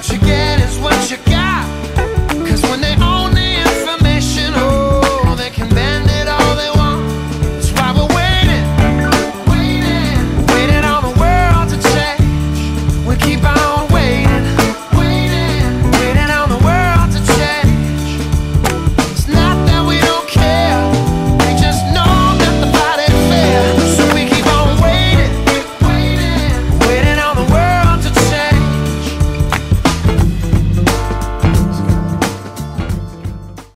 what you get.